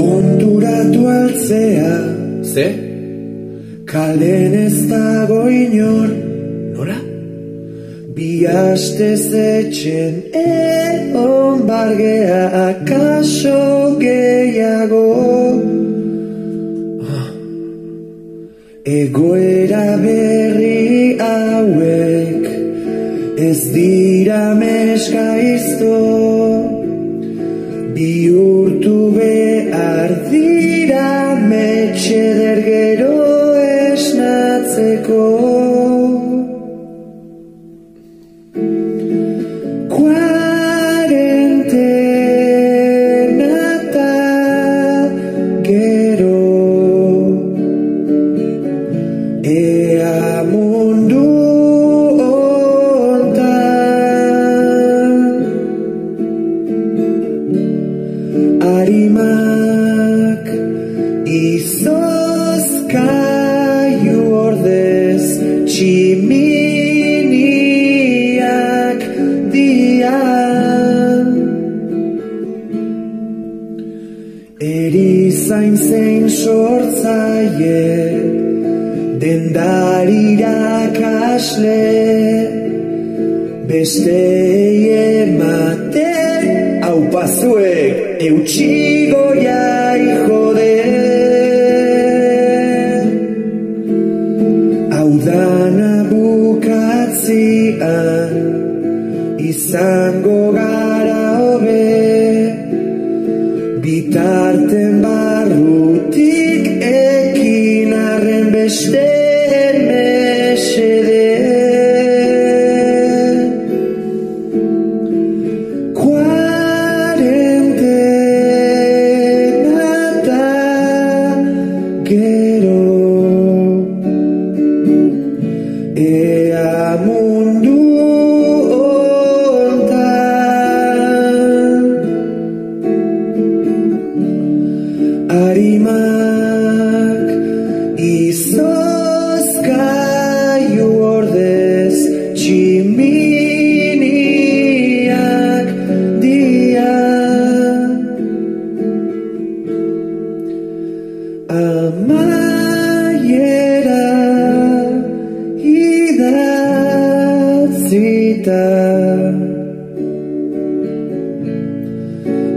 Konturatu altzea Ze? Kalen ez dago inor. Nora? Bi aste zetxen egon bargea akaso gehiago. Egoera berri hauek ez dira meskaizto Bihurtu behar dira metxeder gero esnatzeko Arimak. Izozkaiu ordez Tximiniak dian. Erizain zein sortzaile Dendarirak asle. Beste emate Hau pazuek eutxigoia jode Hau dana bukatzian Izango gara hobe Bitarten barrutik ekin arren beste mundu ontan Arimak izoz kaiu ordez dia Amak bendita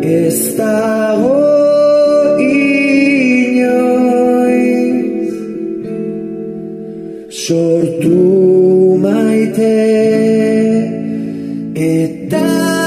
está hoy sortu maite eta